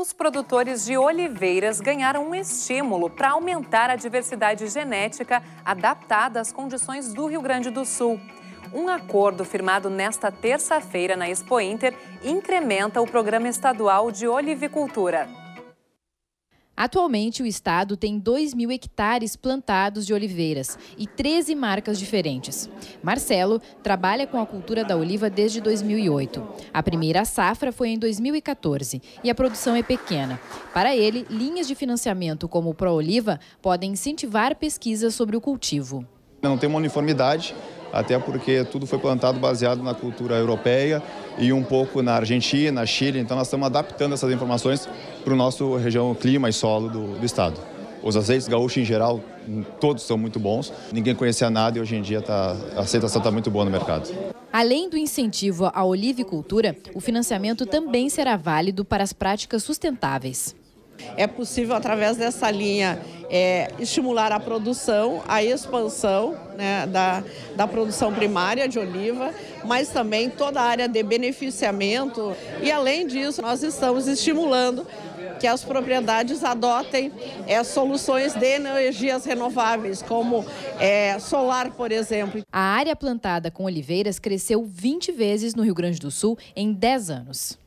os produtores de oliveiras ganharam um estímulo para aumentar a diversidade genética adaptada às condições do Rio Grande do Sul. Um acordo firmado nesta terça-feira na Expo Inter incrementa o Programa Estadual de Olivicultura. Atualmente, o estado tem 2 mil hectares plantados de oliveiras e 13 marcas diferentes. Marcelo trabalha com a cultura da oliva desde 2008. A primeira safra foi em 2014 e a produção é pequena. Para ele, linhas de financiamento como o ProOliva podem incentivar pesquisas sobre o cultivo. Não tem uma uniformidade, até porque tudo foi plantado baseado na cultura europeia e um pouco na Argentina, Chile, então nós estamos adaptando essas informações para o nosso região clima e solo do, do estado. Os azeites gaúchos em geral, todos são muito bons. Ninguém conhecia nada e hoje em dia tá, a aceitação está muito boa no mercado. Além do incentivo à olivicultura, o financiamento também será válido para as práticas sustentáveis. É possível, através dessa linha, é, estimular a produção, a expansão né, da, da produção primária de oliva, mas também toda a área de beneficiamento. E, além disso, nós estamos estimulando que as propriedades adotem é, soluções de energias renováveis, como é, solar, por exemplo. A área plantada com oliveiras cresceu 20 vezes no Rio Grande do Sul em 10 anos.